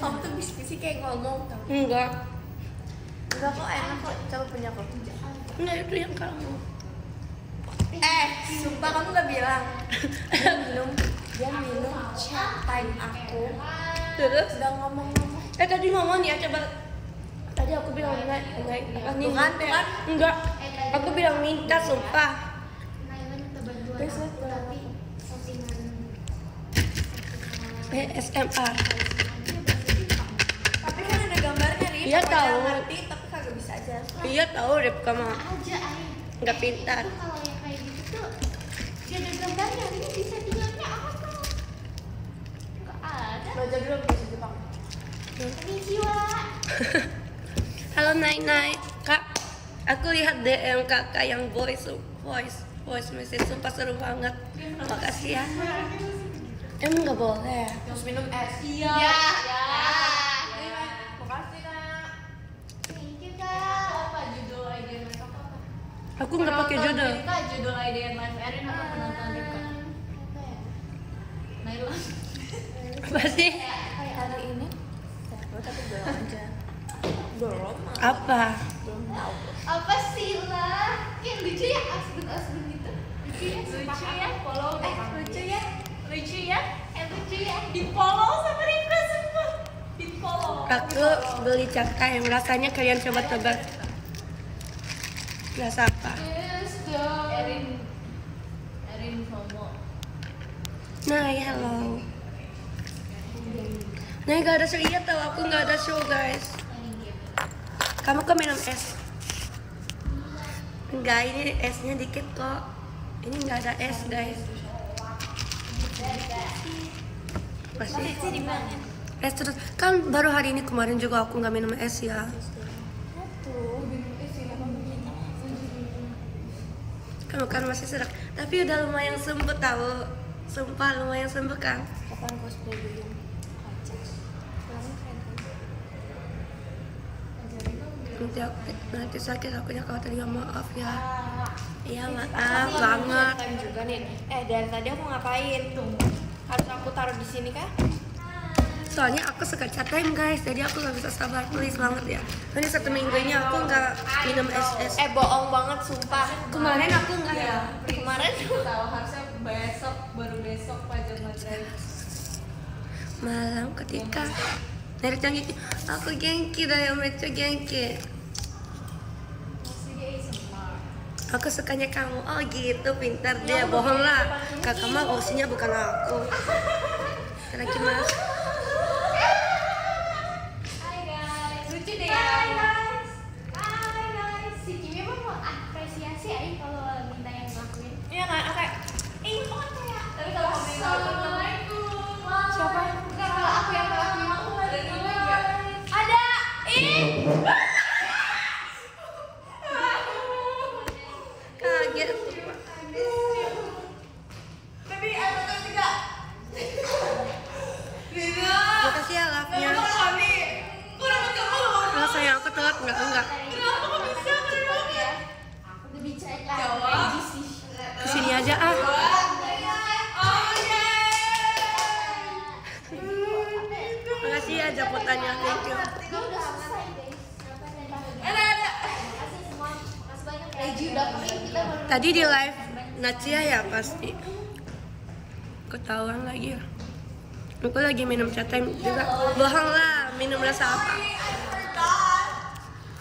kamu tuh bisik-bisik kayak ngomong tau Enggak. enggak kok enak kok. Coba punya kok. Enggak itu yang kamu. eh sumpah kamu nggak bilang. Dia minum dia minum chat time aku. Terus? Udah ngomong-ngomong. Eh tadi ngomong ya coba. Tadi aku bilang enggak enggak nih Tuh kan, kan. enggak. Aku bilang minta sumpah. Terus Iya, tahu. ngerti tapi kagak bisa aja. Iya tahu Ripka mah aja ay nggak pintar. Itu kalau yang kayak gitu tuh dia ada gambarnya ini di settingannya apa? Nggak ada. Belajar dulu bahasa Jepang. Konnichiwa halo Nai Nai kak aku lihat DM kakak yang voice voice voice message sumpah seru banget. Makasih ya. Emang nggak boleh. Terus minum es. Iya. Ya. makasih kak thank you kak apa judul IDN Live apa apa aku nggak pakai judul Kak, judul IDN Live Erin apa penonton ya Naila. apa sih? Kayak hari ini tapi belum aja belum apa? Apa sih lah? Yang lucu ya asbun asbun gitu. Lucu ya Lucu ya, follow eh lucu ya. Lucu ya? eh lucu ya. Di follow sama Ripka semua. Di follow. aku beli cat time rasanya kalian coba tebak rasa apa Erin Erin FOMO. Nah, hello. Nah, gak ada show. Iya tahu aku nggak ada show, guys. Kamu kok minum es? Enggak, ini esnya dikit kok. Ini nggak ada es, guys. Mana es terus. Kan baru hari ini kemarin juga aku nggak minum es ya. tuh minum es sih apa begini Kamu kan masih serak. Tapi udah lumayan sembuh tahu. Sumpah lumayan sembuh kan. kapan cosplay dulu? Nanti aku, nanti sakit akunya kalau tadi maaf ya. Iya maaf banget. juga nih. Eh dari tadi aku ngapain? Tuh harus aku taruh di sini kah soalnya aku suka chat time guys. Jadi aku nggak bisa sabar. Please banget ya. Nanti satu minggu ini aku nggak minum es es. Eh bohong banget sumpah. Kemarin aku nggak ya kemarin? Tahu. Harusnya besok baru besok pajak materi. malam ketika dari canggih aku gengki dah yang mecha gengki aku sukanya kamu. Oh gitu. Pintar dia. Bohong lah. Kakak mah osinya bukan aku. Itadakimasu. Hai guys, Lucu deh ya. Hai guys, hai guys. Si Kimi emang mau apresiasi aja kalau minta yang ngelakuin. iya kan oke Eh, kok kayak Tapi kalau kamu yang ngelakuin, Assalamualaikum. Siapa? Enggak, kalau aku yang ngelakuin aku nggak Ada ada. juga. Ada. Ih. kaget tapi ada kan tiga makasih ya love-nya kami kurang kamu kalau sayang aku telat nggak enggak Kenapa kok bisa kenapa ya? Aku udah bicara kan. sih. ke sini aja ah oh makasih ya japutannya thank you Ini udah selesai guys. ada ada Makasih semua. Makasih banyak. Reji udah kering kita baru. Tadi di live Nacia ya pasti. Ketahuan lagi ya. Aku lagi minum chat time juga. Bohong lah minum rasa apa?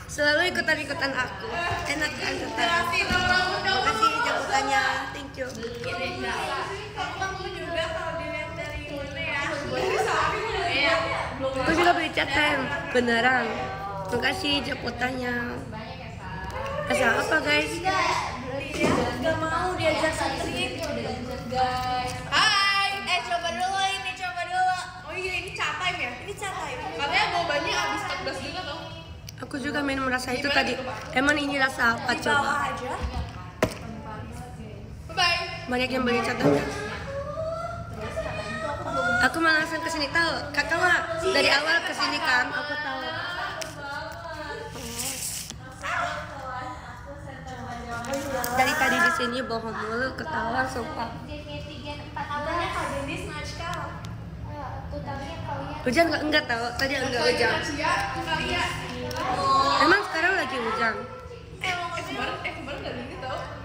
Selalu ikutan ikutan aku. Enak kan ikutan makasih japutannya thank you. Aku juga beli chat time. Beneran. Makasih japutannya rasa apa guys dia nggak mau diajak setrik guys. Hai, eh coba dulu ini, coba dulu. Oh iya, ini capai ya? Ini capai. Katanya bobanya habis 14 juga tuh. aku juga minum rasa itu tadi emang ini rasa apa coba aja. Bye bye. banyak yang beli catatan aku mau langsung ke sini tahu kakak mah dari awal ke sini kan aku tahu dari tadi di sini bohong mulu ketawa sumpah. Hujan nggak enggak tahu. Tadi enggak hujan. Emang sekarang lagi hujan. Eh, eh.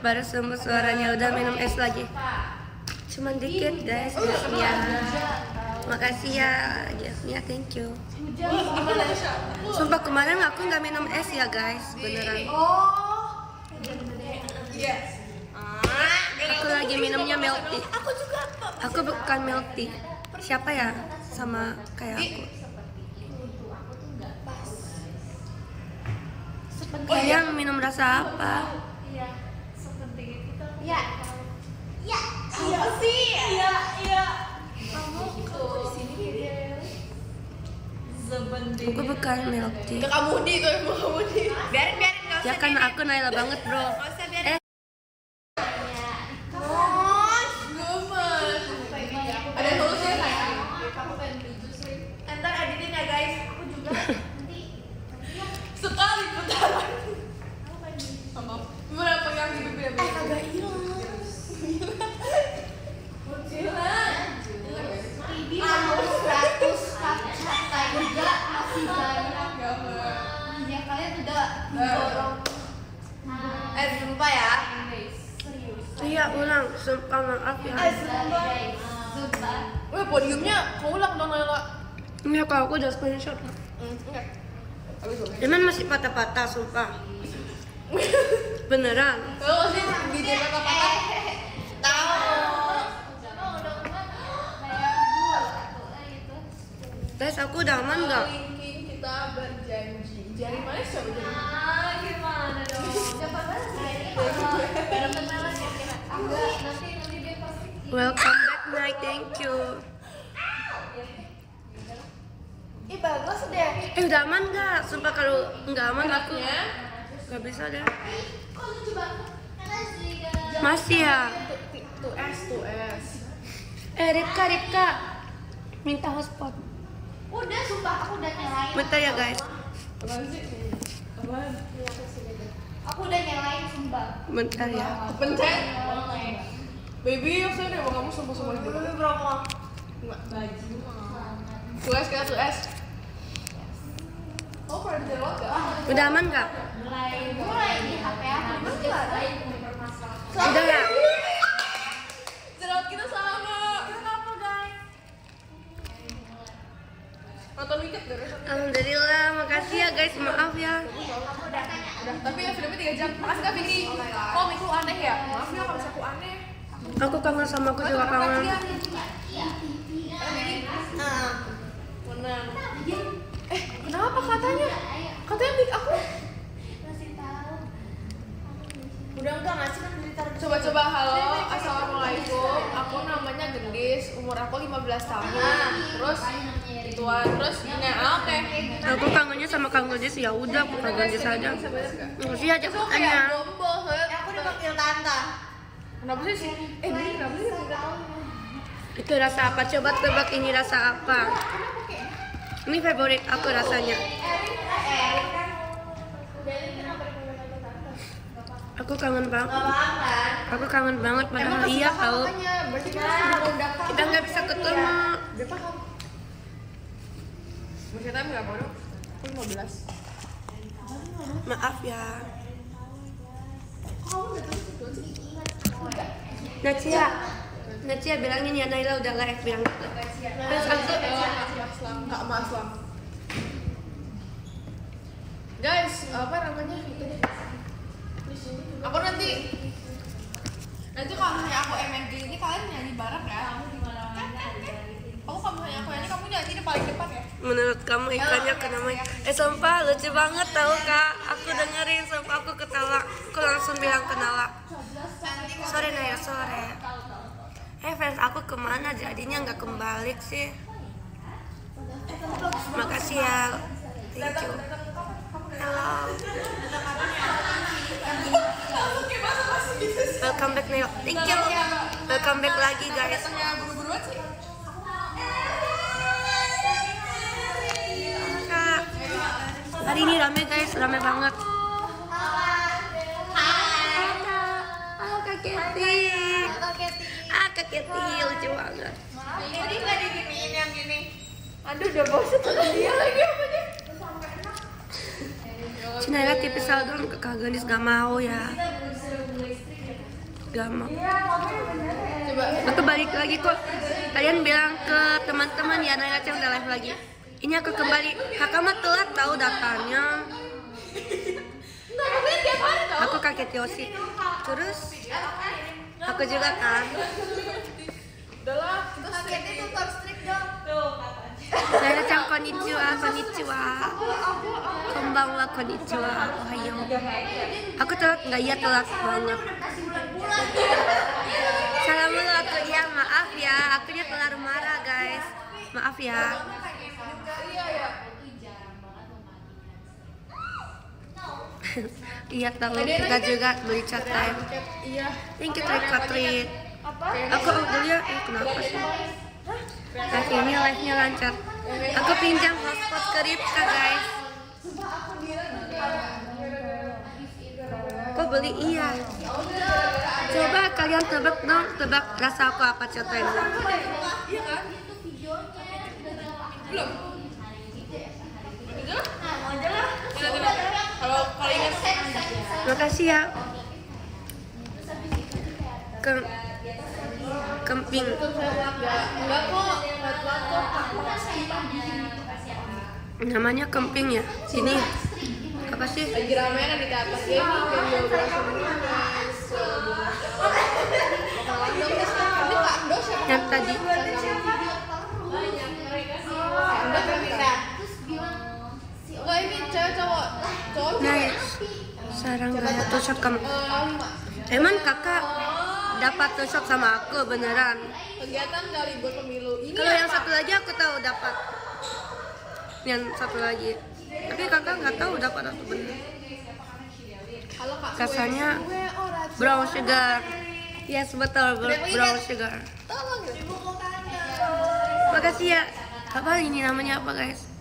Baru sembuh suaranya udah minum es lagi. Cuman dikit guys, ya. Makasih ya, ya thank you. Sumpah kemarin aku nggak minum es ya guys, beneran. Oh. Yes. Aku lagi minumnya milk tea. Aku juga. Aku bukan milk tea. Siapa ya? Sama kayak aku. Kalian minum rasa apa? Iya, sepenting itu tuh. Ya. Ya. Iya sih. Iya, iya. Kamu kamu di sini ya. Sebentar. Aku bukan milk tea. Ke kamu di itu emang kamu di. Biarin biarin enggak Ya kan aku Naila banget bro. Enggak usah biarin. Eh, Mos. Gemes. Ada yang tulus ya kayak. Ntar editin ya guys. Aku juga. Nanti Sekali putaran. Sama. Berapa yang hidup ya? Eh kagak hilang. Bibi mau 100 kata juga masih banyak. Ya kalian udah dorong. Eh sumpah ya. Serius. Iya ulang. Sumpah maaf ya. Eh sumpah. Sumpah. Weh, podiumnya kau ulang dong Nela. Ini kalau aku udah screenshot. Hmm, enggak. Habis dong. Cuman masih patah-patah sumpah. Beneran. Kalau sih di apa-apa. Tahu. Guys, aku udah aman nggak? Linking kita berjanji. Jari mana coba jari? Ah, gimana dong? Siapa Welcome back night, thank you. Ih bagus deh. Eh udah aman nggak? Sumpah kalau nggak aman aku nggak bisa deh. Masih ya. Tuh S, tuh S. Eh Ripka, Ripka, minta hotspot. Udah, sumpah aku udah nyalain. Bentar ya guys. Apaan sih? Apaan? Aku udah nyalain sumpah. Bentar ya. Kepencet. Baby, saya udah mau kamu sumpah-sumpah gitu. Ini berapa? Enggak. Baju. Tuh S, kita tuh S. Oh, pernah di jalan nggak? Udah aman nggak? Mulai mulai di HP aku mulai. Udah ya. Jerawat kita sama. Nonton wicked Res? Alhamdulillah, makasih ya guys. Maaf ya. Tapi ya filmnya 3 jam. Makasih Kak Vicky. Oh, Miku aneh ya? Maaf ya kalau aku aneh. Aku kangen sama aku juga kangen. Nah. Menang. Eh, kenapa katanya? Katanya mic aku. Udah enggak ngasih kan di Coba-coba halo, assalamualaikum. Aku namanya Gendis, umur aku 15 tahun. Terus ituan, terus ini ah, oke. Aku kangennya sama Kang Gojis ya udah aku kangen dia saja. Ya gombal, Hel. Eh, aku dipanggil tante. Kenapa sih sih? Eh, ini kenapa sih? Itu rasa apa? Coba tebak ini rasa apa? Ini favorit aku rasanya. Aku kangen banget. Aku kangen banget padahal iya tahu. Kita nggak bisa ketemu. Masih time nggak bodoh? Aku 15. Maaf ya. Nacia, Nacia bilangin ya Naila udah live bilang. Terus aku Kak Ma Aslam. Guys, apa namanya? Aku nanti nanti kalau misalnya aku MNG ini kalian nyanyi bareng ya? Aku kalau misalnya aku nyanyi kamu nyanyi di paling depan ya? menurut kamu ikannya kenapa? Eh sumpah lucu banget tahu kak. Aku dengerin sumpah aku ketawa. Aku langsung bilang ke Nala. Sore Naya sore. Eh fans aku ke mana jadinya nggak kembali sih? Makasih ya. Thank you. Hello. Welcome back Neo. Thank you. Welcome back lagi guys. Hari ini rame guys, rame banget. Halo Kak Keti. Ah Kak Keti lucu banget. Jadi nggak diginiin yang gini. Aduh udah bosan dia lagi apa nih? Cina tipis dong ke kaganis gak mau ya Gak mau Coba. Aku balik lagi kok Kalian bilang ke teman-teman ya Naila Cang udah live lagi Ini aku kembali. Kakak mah telat tahu datanya. Aku kaget Yosi. Terus Aku juga kan. Kakeknya tuh top strict dong. Naila Cang konnichiwa. Konnichiwa Konbanwa konnichiwa. Ohayo Aku telat nggak iya telat banget. Salam dulu aku iya maaf ya. Akunya telat marah guys. Maaf ya Iya tahu kita juga beli cat time Iya. Thank you Trick Aku dulu ya, eh kenapa sih? Kali ini live-nya lancar. Aku pinjam hotspot ke Ripka guys. Kok beli? Iya? Coba kalian tebak dong, tebak rasa aku apa cat time Belum. Kalau kalau ingat Makasih ya Kem Kemping. Namanya kemping ya? Sini Apa sih? Lagi kan di atas gaming jam 12 Ini Kak Dos ya? Yang tadi Enggak bisa. Enggak ini cewek cowok. Cowok Nice Sarang gaya tusuk kamu. Emang kakak dapat tusuk sama aku beneran Kegiatan gak libur pemilu. Ini Kalau yang satu lagi aku tahu dapat Yang satu lagi Tapi kakak nggak tahu dapat atau bener. Rasanya brown sugar Yes betul bro- brown sugar ya. Makasih ya Apa ini namanya apa guys?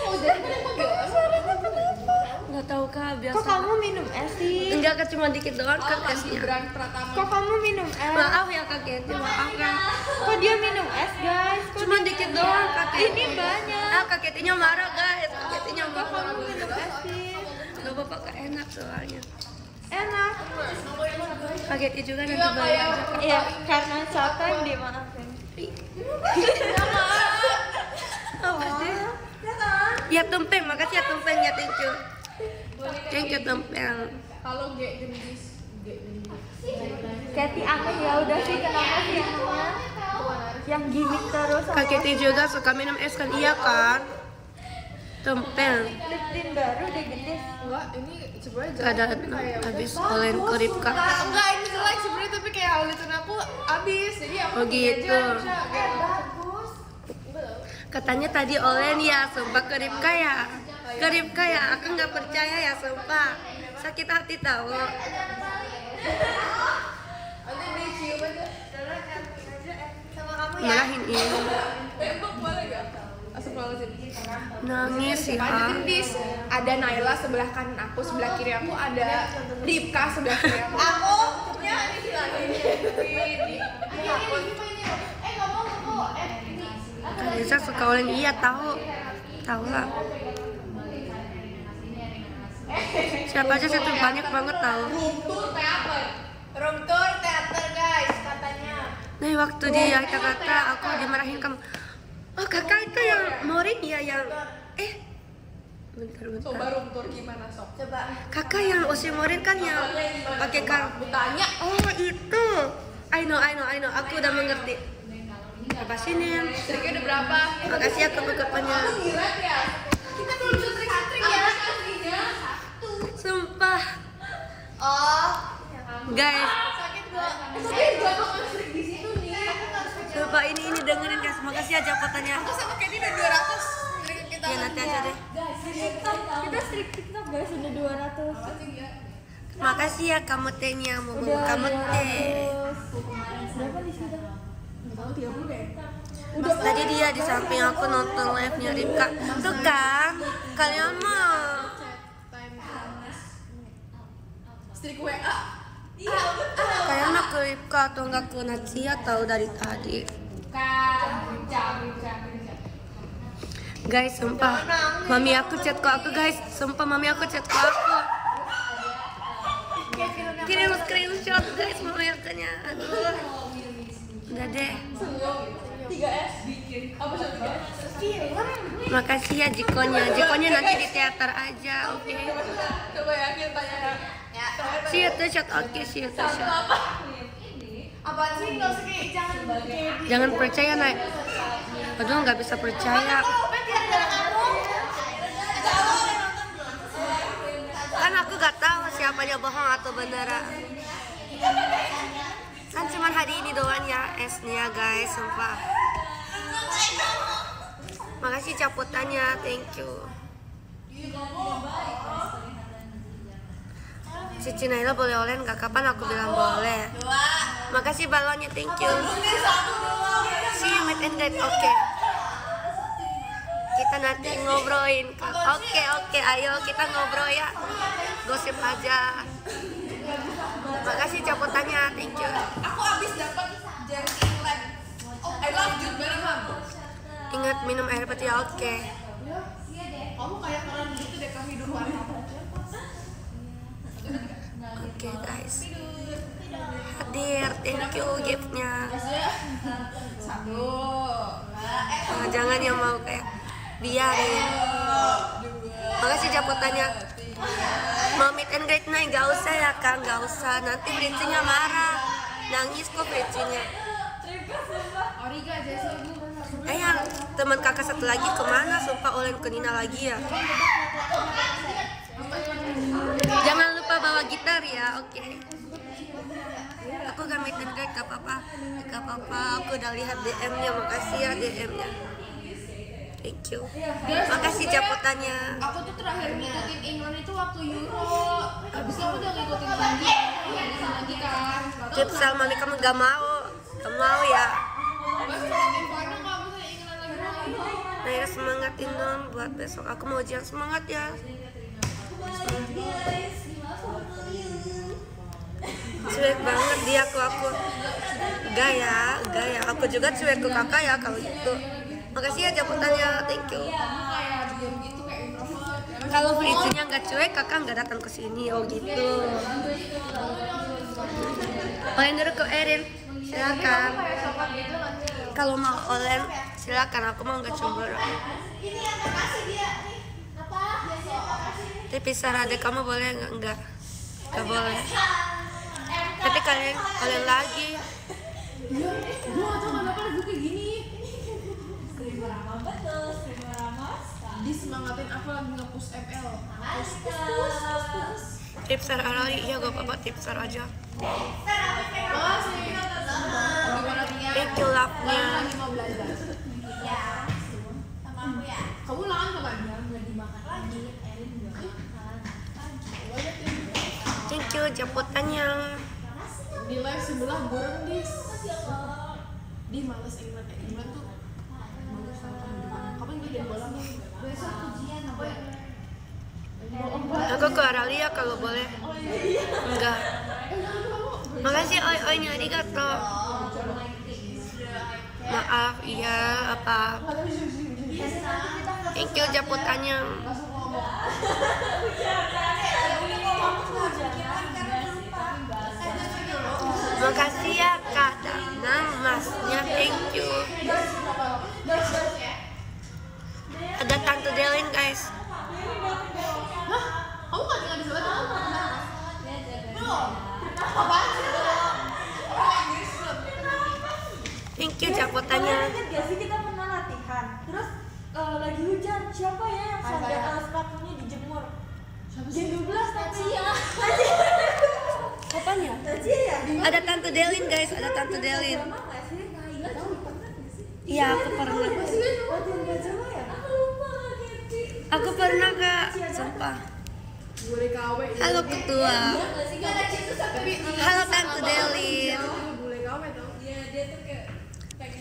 Oh, jadi kenapa gak? Suaranya kenapa? Nggak tahu kak biasa Kok kamu minum es sih? Enggak kak cuma dikit doang Oh, kan Kak esnya. Kok kamu minum es? Maaf ya kaketi maaf kan Kok dia minum es guys? Kok Cuma dikit doang kakek Ini banyak. Ah kaketinya marah guys Kok marah kamu minum es sih? Gak apa-apa kak enak soalnya Enak. Kaketi juga nanti Iya, kak Iya, karena capek dimaafin. Apa sih? Ya tumpeng, makasih ya tumpeng ya thank you Thank you tumpeng Kalau G gendis, G gendis. Katy aneh ya udah sih kenapa sih yang? Yang gimmick terus. sama Kaketi juga suka minum es kan iya kan? Tumpeng lip tint baru deh gendis. Enggak, ini sebenarnya jelek Ada habis olen kurip kak Enggak, ini jelek sebenarnya tapi kayak auditor aku habis. Jadi aku Oh, gitu. aja, kayak bagus. Katanya tadi olen ya, sumpah kerip ya Kerip ya, aku nggak percaya ya sumpah Sakit hati tahu Nanti dicium aja. Sama kamu ya. Marahin ini Tembak boleh gak? Nangis ya Lanjut gendis. Ada Naila sebelah kanan aku, sebelah kiri aku ada Ripka sebelah kiri aku. Aku punya ini lagi. Eh ngomong ngomong eh ini Kalisa suka olen iya tahu Tahu lah Siapa aja situ banyak banget tahu Room tour teater. Room tour teater guys katanya. Nih waktu dia kata-kata aku dimarahin kamu Oh kakak itu yang Morin ya yang Eh Bentar bentar Coba room tour gimana sob? Coba. Kakak yang Osi Morin kan yang pakai kar Tanya. Oh itu I know I know I know Aku udah mengerti Apa sih Nim? Triknya udah berapa? Makasih ya kebukupannya Gila ya. Kita belum bisa trik-trik ya. Sumpah Oh. Guys Sakit gak? Tapi gak Sumpah ini ini dengerin guys. Makasih ya jawabannya Aku sama Kenny udah 200 trik kita. Ya nanti aja deh. Kita strik TikTok guys udah 200. Makasih ya kamu tehnya Mau bawa kamu teh. Berapa di situ? Pas tadi dia di samping aku nonton live-nya Ripka. Tuh kan Kalian mah. Strik WA. Kayaknya ke Ripka atau enggak ke Natsia tahu dari tadi. Guys, sumpah. Mami aku chat ke aku, guys. Sumpah mami aku chat ke aku. Kirim screenshot, guys, mami akunya. Aduh. Udah deh. Makasih ya Jikonya. Jikonya nanti di teater aja, oke? Coba yakin tanya ya. See you tuh shot, oke, tuh shot. Apaan sih nggak usah kayak jangan Jangan percaya, Nay. Aduh, nggak bisa percaya. Kan aku gak tahu siapanya bohong atau beneran. Kan cuman hari ini doang ya esnya guys, sumpah. Makasih caputannya, thank you. Cici Naila boleh oleh nggak? Kapan aku bilang boleh? Makasih balonnya, thank you. See you meet and greet, oke. Kita nanti ngobrolin. Kak. Oke, oke, ayo kita ngobrol ya. Gosip aja. Makasih caputannya, thank you. aku abis dapat jersey. Oh, I love Jude Bellingham. Ingat minum air putih, oke. Kamu kayak keren gitu deh kehidupan. Oke guys. Hadir, thank you giftnya. Satu. Nah, jangan yang mau kayak biarin. Makasih caputannya. Mau meet and greet naik gak usah ya kang, gak usah. Nanti Britzinya marah. Nangis kok ibu. Eh yang teman kakak satu lagi ke mana? Sumpah oleh ke Nina lagi ya. Jangan bawa gitar ya, oke. Aku gak meet and greet, gak apa-apa. Gak apa-apa, aku udah lihat DM-nya. Makasih ya DM-nya. Thank you. Makasih caputannya. Aku tuh terakhir ngikutin England itu waktu Euro. Habis itu aku udah ngikutin lagi, lagi kan. Tips Salmani kamu gak mau. Gak mau ya. Mau. Naira semangatin dong buat besok. Aku mau ujian semangat ya. Cuek banget dia aku aku. Gaya, gaya. Aku juga cuek ke kakak ya kalau gitu. Makasih ya jabutannya, thank you. Kalau Fritsinya nggak cuek, kakak nggak datang ke sini. Oh gitu. Olen dulu ke Erin, silakan. Kalau mau Olen, silakan. Aku mau nggak cemburu. Tapi Sarade kamu boleh? Nggak, nggak boleh. Tapi kalian Olen lagi. Gue gak tau kenapa lagu kayak gini. Disemangatin aku lagi nge-push ML. Push, push, push, push, push. Tipsar Arali, iya gak apa-apa tipsar aja. Thank you love-nya. Lagi mau belajar. Kamu ulangan kapan? You japutannya. Di live sebelah burung. Di males England ya. England tuh bagus sama kehidupan. Kapan gue jadi bola nih? Besok ujian apa ya? Aku ke Aralia kalau boleh. Enggak. Makasih oi oi arigato. Maaf, iya apa? Thank you japutannya. Makasih ya Kak Danang masnya thank you. Ada Tante Delin guys. Hah? Kamu gak tinggal di sana kan? Belum. Kenapa? you capotannya. Ingat gak sih kita pernah latihan, terus eh, lagi hujan, siapa ya yang sampai ya? sepatunya dijemur? Jam sih? 12 Tajia. Kapan ya? Tajia ya? Ada Tante Delin guys, ada Tante Delin. Iya, aku pernah. Aku pernah kak, sumpah. Halo ketua. Halo Tante Delin.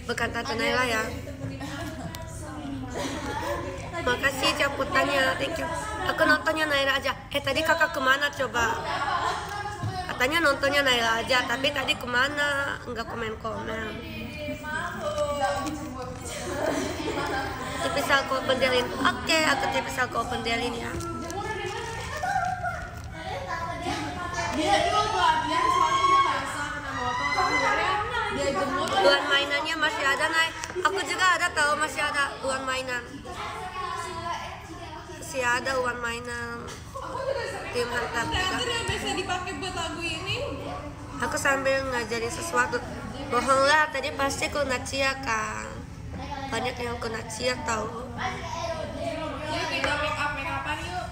Bukan Tante Naila ya. Makasih caputannya, thank you. Aku nontonnya Naira aja. Eh tadi kakak ke mana coba? Katanya nontonnya Naila aja tapi tadi ke mana? Nggak komen komen tipisal kau pendelin. Oke aku tipisal kau pendelin ya. Uang mainannya masih ada naik aku juga ada tahu masih ada uang mainan. Masih ada uang mainan tim teater yang biasa dipakai buat lagu ini. Aku sambil ngajarin sesuatu. Bohonglah tadi pasti ku Nacia kan banyak yang ku Nacia tahu yuk kita make up make upan yuk.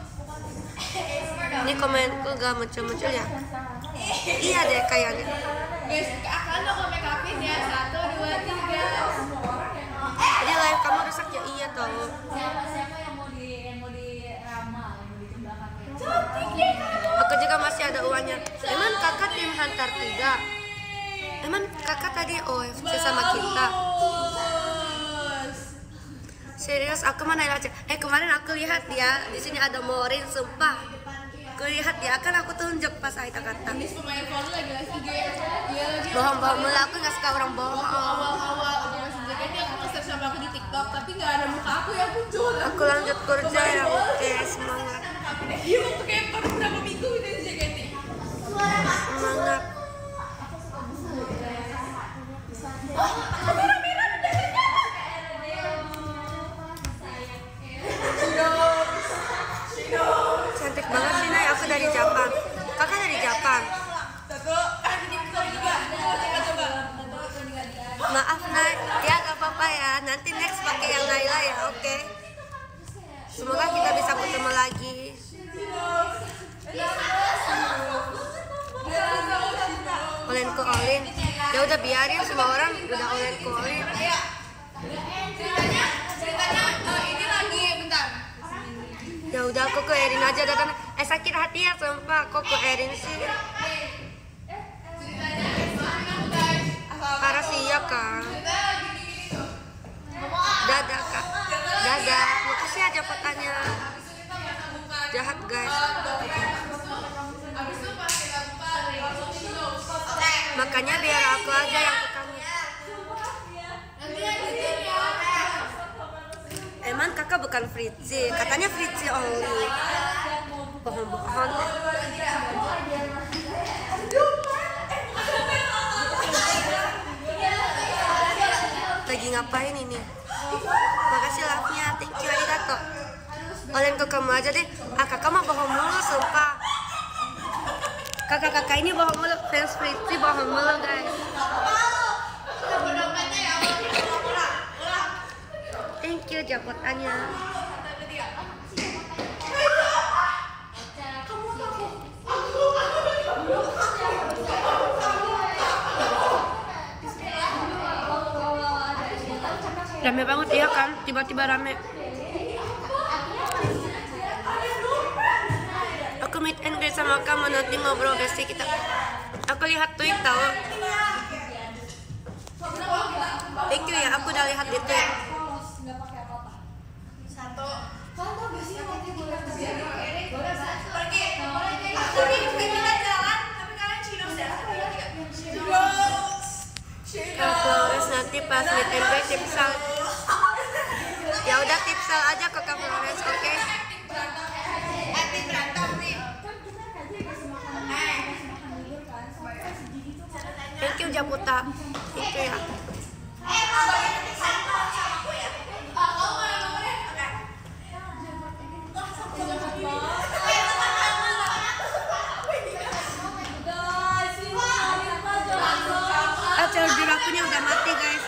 Ini komenku gak muncul-muncul ya? Iya deh kayaknya. Guys akan lo make upin ya. Satu dua tiga. Jadi live kamu rusak ya? Iya tahu Siapa siapa yang mau di yang mau diramal, yang mau dikembangkan? aku juga uangnya emang kakak tim hantar tiga? Emang kakak tadi OFC sama kita? Serius aku mana aja. Eh kemarin aku lihat ya di sini ada Morin sumpah. Aku lihat ya kan aku tunjuk pas Aita kata. Ini lagi bohong-bohong mulu aku nggak suka orang bohong. Awal-awal udah masih jaketnya aku nge sama aku di TikTok tapi nggak ada muka aku yang muncul aku lanjut kerja ya oke semangat. Iya waktu kayak baru berapa minggu semangat cantik banget sih Nay. Aku dari Jepang. Kakak dari coba maaf Nay. Ya gak apa-apa ya. Nanti next pakai yang Naila ya oke? Semoga kita bisa ketemu lagi ke Olin. Ya udah biarin semua orang udah Olen ke Olin. Ceritanya ceritanya ini lagi bentar ya udah aku ke Erin aja datang eh sakit hati ya sumpah. Kok ke Erin sih? Parah sih ya kan dadah kak. Dadah. Makasih aja fotonya. Jahat guys makanya biar aku aja yang ke kamu emang kakak bukan Fritzi? Katanya Fritzi only. Bohong-bohong. Lagi ngapain ini? Makasih love-nya thank you arigato Olen ke kamu aja deh. Ah kakak mah bohong mulu sumpah kakak-kakak ini bohong mulu fans Fritzi bohong mulu guys. Thank you japotannya. Rame banget ya kan? Tiba-tiba rame aku meet and greet sama kamu nanti ngobrol besti kita aku lihat tweet tau thank you ya. Aku udah lihat di tweet Kalau Flores nanti pas meet and greet Japuta thank you ya. Aku nih udah mati guys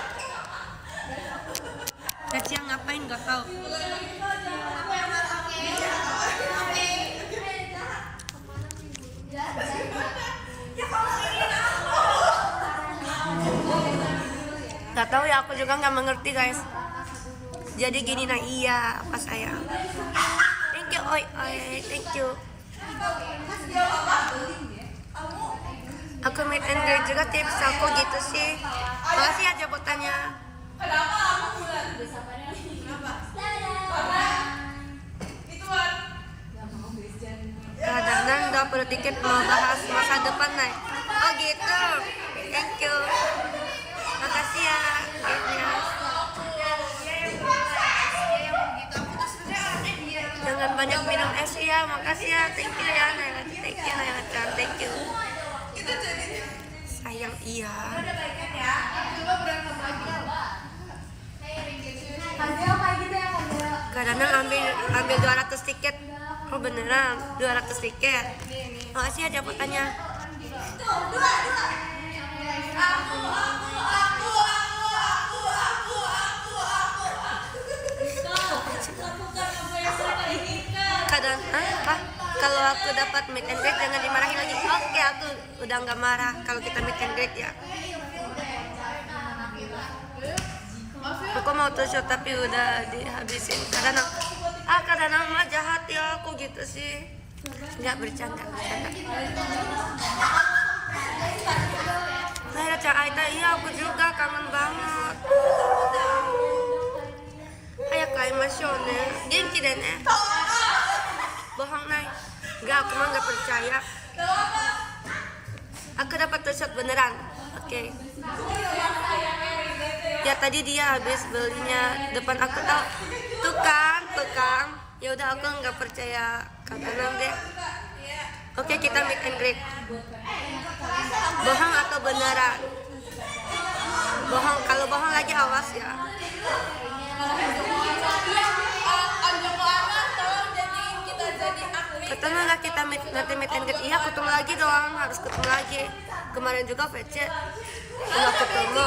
Gak tahu ya aku juga nggak mengerti guys. Jadi gini nah iya apa saya. Thank you oi oi thank you. Aku meet and greet juga tips aku gitu sih. Makasih ya jabatannya. Kadang-kadang 50 tiket mau bahas masa depan naik. Oh gitu. Thank you. Makasih ya. Jangan banyak minum es ya. Makasih ya. Thank you ya. Thank you Naila Chan. Thank you. Sayang iya. Kadang ambil ambil 200 tiket. Oh beneran 200 tiket. Makasih ya jabatannya. Kadang apa? Kalau aku dapat meet and greet jangan dimarahi lagi. Oke, aku udah nggak marah kalau kita meet and greet ya. Aku mau shot tapi udah dihabisin. Kadang ah kadang mah jahat ya aku gitu sih. Nggak bercanda, bercanda. Saya Cak Aita, iya aku juga kangen banget. Ayo kai ne. Genki deh ne. Bohong nai. Enggak, aku mah nggak percaya. Aku dapat shot beneran. Oke. Ya tadi dia habis belinya depan aku tau. Tuh kan, tuh kan. Ya udah aku nggak percaya kata deh. Oke kita meet and greet. Bohong atau beneran? Bohong. Kalau bohong lagi awas ya. Ketemu lah kita meet, nanti meet and greet. Iya ketemu lagi dong, harus ketemu lagi. Kemarin juga VC nggak ketemu.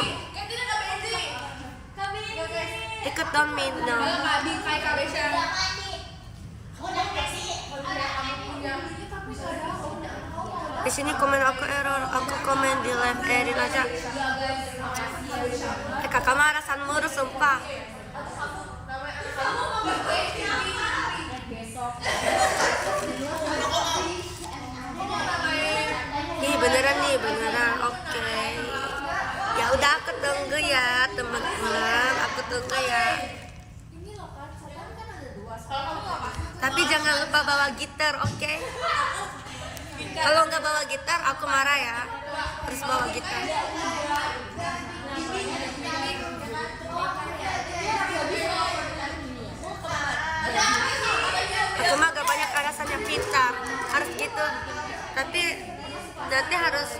Ikut dong Mino. Di sini komen aku error, aku komen di live Erin aja. Eh kakak marah san murus sumpah. Ih beneran nih beneran, oke. Ya udah aku tunggu ya teman-teman, aku tunggu ya. Tapi jangan lupa bawa gitar, oke? Kalau nggak bawa gitar, aku marah ya. Harus bawa gitar. Aku mah gak banyak alasannya pintar, harus gitu. Tapi nanti harus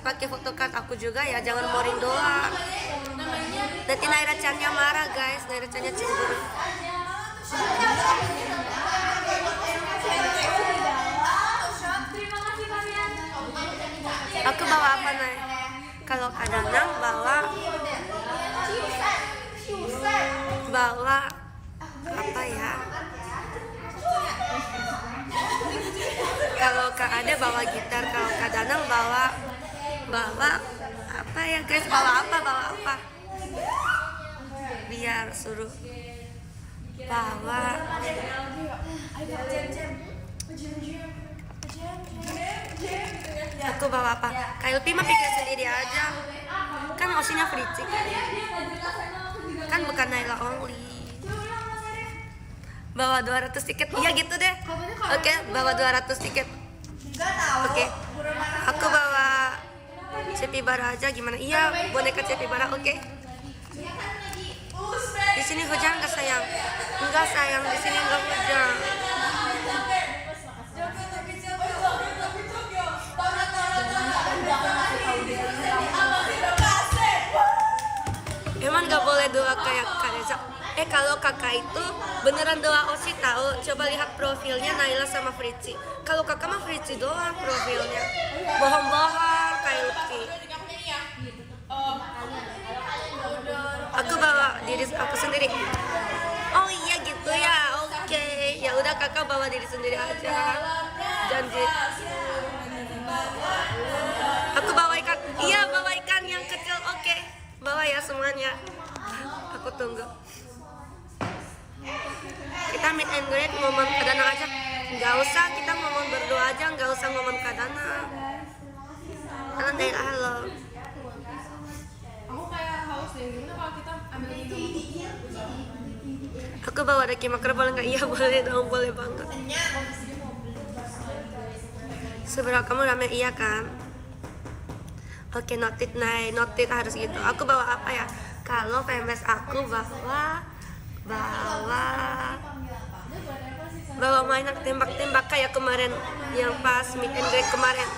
pakai foto card aku juga ya, jangan morin doang. Nanti Naira Chan-nya marah guys, Naira Chan-nya cemburu. Aku bawa apa nih? Kalau kadang-kadang bawa bawa apa ya? Kalau kak ada bawa gitar, kalau kadang-kadang bawa bawa apa ya guys? Bawa apa? Bawa apa? Biar suruh bawa Aku bawa apa? Kayak Pi mah pikir sendiri aja. Kan osinya fricik. Kan bukan Naila only. Bawa 200 tiket. Iya gitu deh. Oke, bawa 200 tiket. Oke. Aku bawa Cepi Bara aja gimana? Iya, boneka Cepi Bara. Oke. Di sini hujan nggak sayang? Enggak sayang, di sini nggak hujan. Emang nggak boleh doa kayak Kak Reza? Eh kalau kakak itu beneran doa Osi tahu. Coba lihat profilnya Naila sama Fritzi. Kalau kakak mah Fritzi doang profilnya. Bohong-bohong kayak Lucky. Aku bawa diri aku sendiri. Oh iya gitu ya. Oke. Ya udah kakak bawa diri sendiri aja. Janji. Aku bawa ikan. Iya bawa ikan yang kecil. Oke. Bawa ya semuanya. Aku tunggu. Kita meet and greet ngomong ke Dana aja. Nggak usah kita ngomong berdua aja. Nggak usah ngomong ke Dana. Halo Dek, halo. Aku kayak haus deh. Gimana kalau kita ambil minum? Aku bawa daki maker boleh nggak? Iya boleh dong, boleh banget. Sebenarnya kamu ramen iya kan? Oke, noted Nay, noted harus gitu. Aku bawa apa ya? Kalau PMS aku bawa bawa bawa mainan tembak-tembak kayak kemarin yang pas meet and greet kemarin.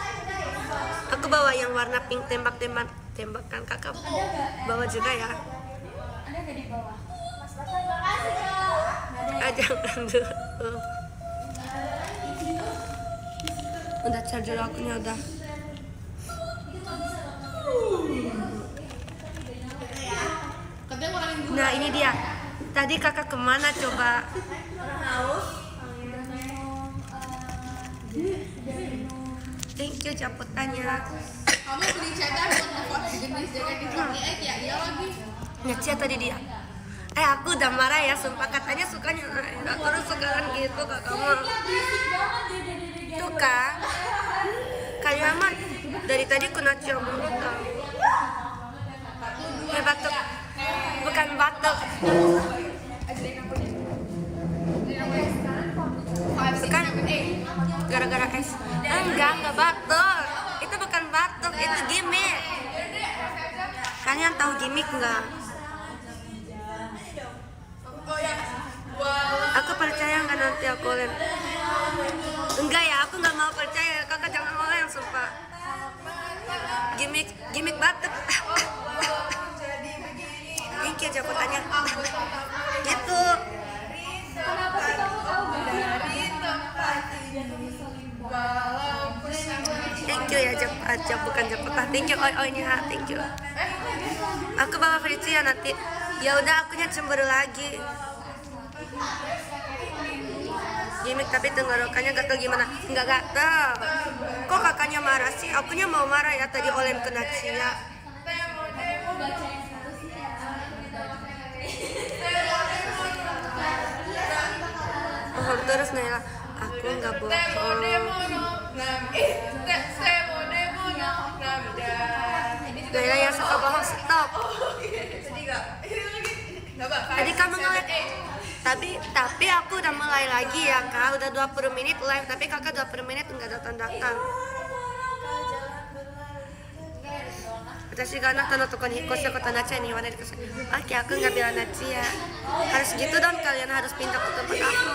Aku bawa yang warna pink tembak-tembak tembakan kakak bawa juga ya. Ada? Jangan dulu. Udah charger akunya udah. Katanya ngurangin gula. Nah ini dia. Tadi kakak ke mana coba? Thank you japutannya. Kamu beli cetak buat ngevote jenis jaket di 48 ya? Iya lagi. Ngecia tadi dia. Eh aku udah marah ya, sumpah katanya sukanya nah, terus sekarang gitu kak kamu. Tuh kan, kayak aman dari tadi kena cium mulut tau. Eh batuk, bukan batuk. Bukan gara-gara es. Enggak, enggak batuk. Itu bukan batuk, itu gimmick. Kalian tahu gimmick enggak? Aku percaya nggak nanti aku oleng? Enggak ya, aku nggak mau percaya. Kakak jangan oleng, sumpah. Gimik, gimik batuk. Thank you jabatannya. Gitu. Kenapa sih kamu tahu Thank you ya jep, aja bukan jepatan. Thank you oi oinya, thank you. Aku bawa Fritzi ya nanti. Ya udah akunya cemburu lagi. Gimik tapi tenggorokannya gatel gimana? Enggak gatel. Kok kakaknya marah sih? Akunya mau marah ya tadi oleh kena cia. Bohong terus Naila. Aku nggak bohong. Naila yang suka bohong stop. Tadi kamu ngeliat tapi tapi aku udah mulai lagi ya kak udah 20 menit live tapi kakak 20 menit nggak datang datang 私があなたのとこに引っ越したことなっちゃんに言わないでください。あ、きaku nggak bilang Nacia. Harus gitu dong kalian harus pindah ke tempat aku.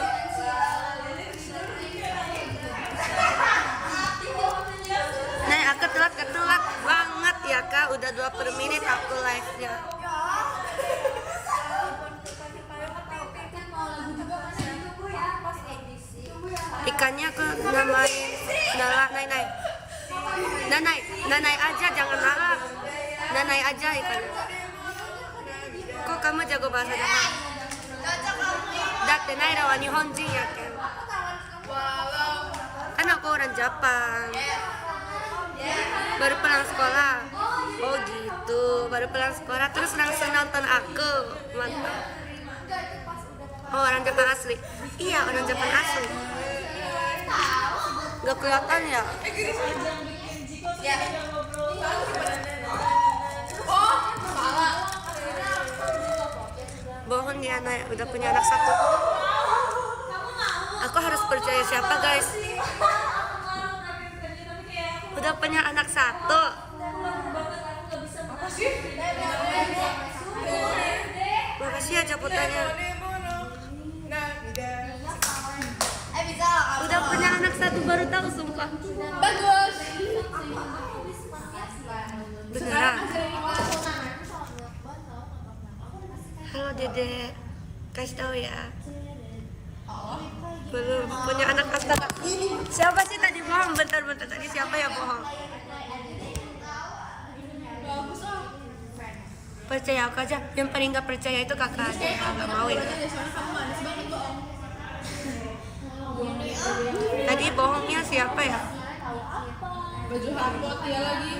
Nah, aku telat ketelat banget ya kak. Udah 20 menit aku live-nya. Namain Nala, Nai Nai. Nanai, nanai aja jangan Nala. Nanai aja ikannya. Kok kamu jago bahasa Jepang? Datte Naira wa Nihonjin ya kan? Kan aku orang Jepang. Baru pulang sekolah. Oh gitu, baru pulang sekolah terus langsung nonton aku. Mantap. Oh orang Jepang asli. Iya orang Jepang asli. Gak kelihatan ya? Bohong dia anak udah punya anak satu. Aku harus percaya siapa guys? Udah punya anak satu. Makasih ya japutannya. Udah punya anak satu baru tahu sumpah. Bagus. Beneran. Halo Dede, kasih tahu ya. Belum punya anak astaga. Siapa sih tadi bohong? Bentar-bentar tadi siapa ya bohong? Percaya aku aja. Yang paling gak percaya itu kakak. Gak mau ya. Soalnya kamu manis banget bohong. Tadi bohongnya siapa ya? Baju ya lagi.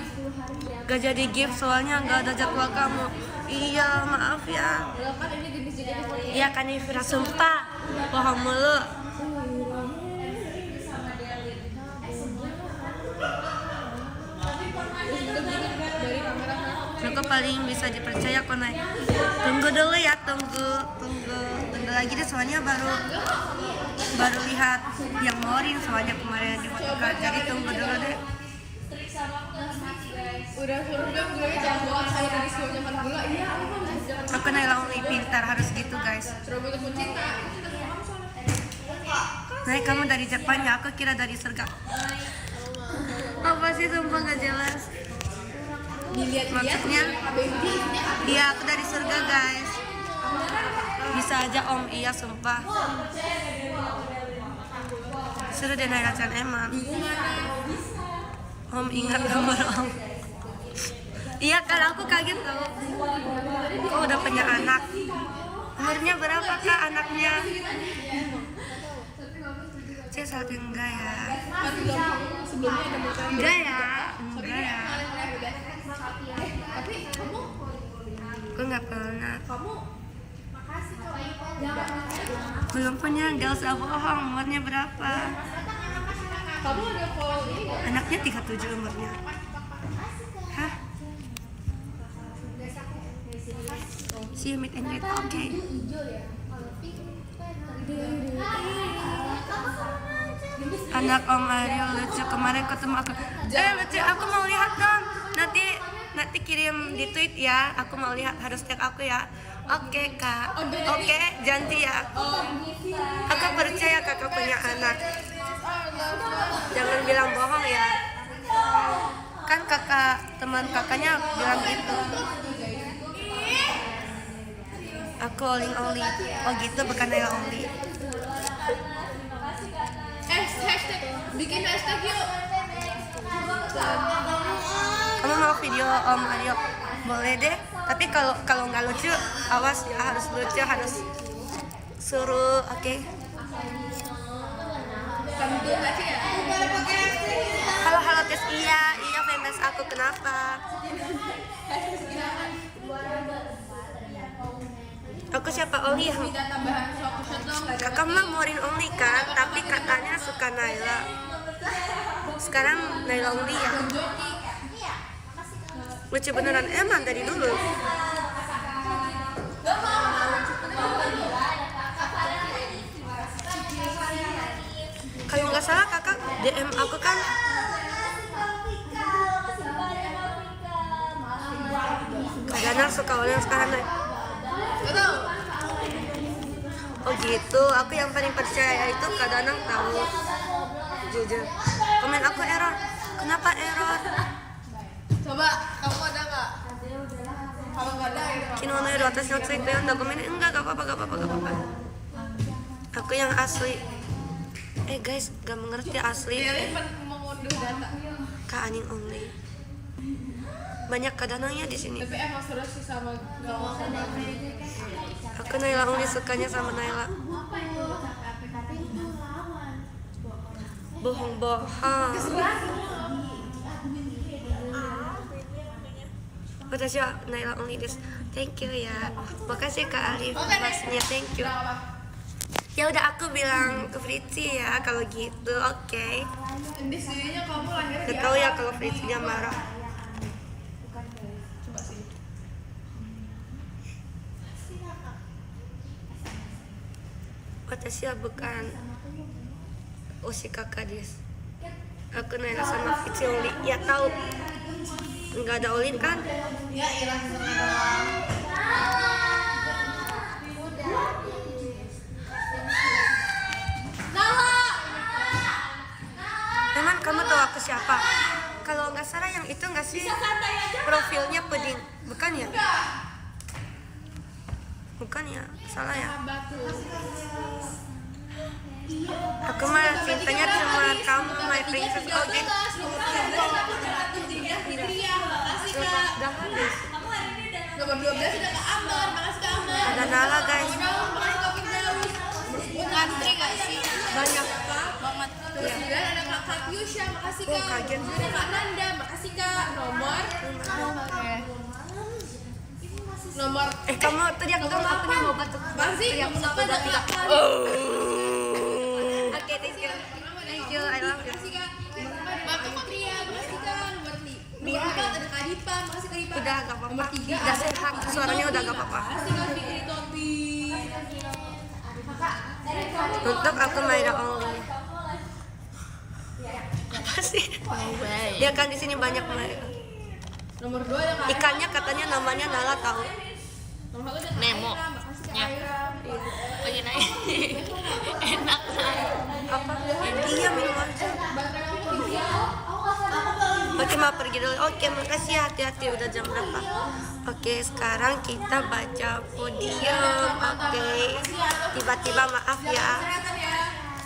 Gak jadi gift soalnya gak ada jadwal kamu. Iya maaf ya. Kan Iya kan Ifra sumpah bohong mulu. Kan. Cakep paling bisa dipercaya kok naik tunggu dulu ya tunggu tunggu tunggu lagi deh soalnya baru baru lihat yang Morin soalnya kemarin di Makassar jadi tunggu dulu deh. Udah suruh bilang gulanya jangan buat saya dari sekolah zaman gula. Iya, aku aku Naila only pintar harus gitu guys. Cinta. Naik kamu dari Jepang ya? Aku kira dari surga. Apa sih sumpah gak jelas Dilihat-lihat. Iya aku dari surga guys. Bisa aja om iya sumpah. Seru Naila Chan emang Om ingat nomor om. Iya kan aku kaget tau. Kok udah punya anak? Umurnya berapa kak anaknya? Saya saat enggak ya? Sebelumnya ada. Enggak ya? Enggak ya Tapi kamu Aku nggak pernah. Kamu Belum punya Gak usah bohong. Umurnya berapa? kamu ada call ini? Anaknya 37 umurnya. Hah? See you meet and greet. Oke Anak Om Aryo lucu. Kemarin ketemu aku. Eh lucu. Aku mau lihat dong. Nanti nanti kirim di tweet ya. Aku mau lihat. Harus tag aku ya. Oke kak. Oke janji ya. Aku percaya kakak punya anak. Jangan bilang bohong ya. Kan kakak teman kakaknya bilang gitu Aku oling oli Oh gitu bukan Naila only Eh, hashtag bikin hashtag yuk. Kamu mau video Om Aryo? Boleh deh. Tapi kalau kalau nggak lucu, awas ya harus lucu, harus suruh. Oke. Ya? Halo halo tes iya, iya fanbase aku kenapa? Aku siapa Oli dong. kakak mah Morin only kan, tapi katanya suka Naila. Sekarang Naila only ya. Lucu beneran emang dari dulu. Kalau nggak salah kakak DM aku kan kadang suka orang sekarang Nay. Gak tau. Gitu, aku yang paling percaya itu Kak Danang tahu. Jujur. Komen aku error. Kenapa error? Coba, kamu ada nggak? Kalau nggak ada, ya. Kinono di atas yang saya kalian dokumen Enggak, gak apa-apa, gak apa-apa, gak apa-apa. Aku yang asli. Eh guys, gak mengerti asli. Data. Kak Aning only. Banyak Kak Danangnya di sini. Tapi emang seru sih sama gawang Aku Naila only sukanya sama Naila Bohong-bohong wa Naila only desu. Thank you ya. Makasih Kak Alif masnya thank you. Ya udah aku bilang ke Fritzi ya kalau gitu. Oke. Di Gak tahu ya kalau Fritzinya marah. Watashi wa bukan Oshikaka desu. Aku Naila sama Fritzi only. Ya tahu. Enggak ada Olin kan? Ya ilah Emang kamu tahu aku siapa? Kalau nggak salah yang itu nggak sih profilnya puding, bukan ya? Bukan ya, salah ya. Aku mah cintanya cuma kamu, my princess. Oh gitu. Udah habis. Nomor 12 udah ke Ambar, makasih Kak Ambar. Ada Nala guys. Ngantri gak sih? banyak. banget. Terus juga ada Kak Yusha, makasih Oh, Kak. kaget. Ada Kak Nanda, makasih Kak. Nomor Nomor Eh kamu teriak dong, aku nih mau batuk. Pasti Teriak nomor satu apa ada dua tiga. Kak? Oke, thank you. Thank you, I love you. Makasih Kak. Bapak Kak Ria, makasih Kak. Nomor li- Nomor empat ada Kak Dipa, makasih Kak Dipa. udah gak apa-apa. Udah sehat. Suaranya udah gak apa-apa. Fikri Topi aku only apa sih? Dia kan di sini banyak Mayra nomor dua ada kak ikannya katanya namanya Nala tahu? Nemo. Ya. Lagi naik enak apa iya minum aja Oke mau pergi dulu. Oke makasih ya hati-hati udah jam berapa. Oke sekarang kita baca podium. Oke tiba-tiba maaf ya.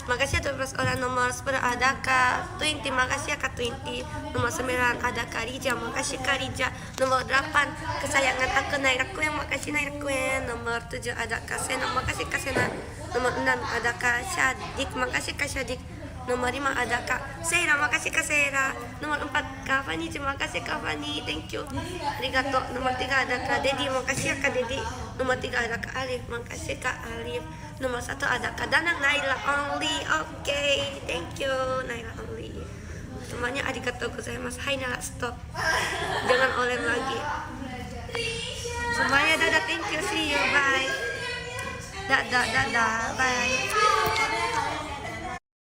Makasih atas orang nomor 10 ada Kak Twinty, makasih ya Kak Twinty. Nomor 9 ada Kak Rija, makasih Kak Rija. Nomor 8 kesayangan aku Naira Queen, makasih Naira Queen. Nomor 7 ada Kak Sena, makasih Kak Sena. Nomor 6 ada Kak Syadik, makasih Kak Syadik Nomor 5 ada Kak. Seira, makasih Kak Seira Nomor 4 Kak Fani, terima kasih Kak Fani, thank you. Arigato. Nomor 3 ada Kak Dedi, makasih ya Kak Dedi. Nomor 3 ada Kak Alif, makasih Kak Alif Nomor 1 ada Kak Danang Naila Only, oke. Thank you Naila Only. Semuanya arigato gozaimasu. Hai Nala, stop. Jangan oleng lagi. Semuanya dadah, thank you, see you, bye. Dadah, dadah, bye